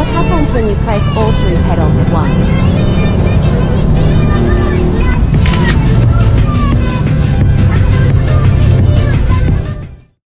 What happens when you press all three pedals at once?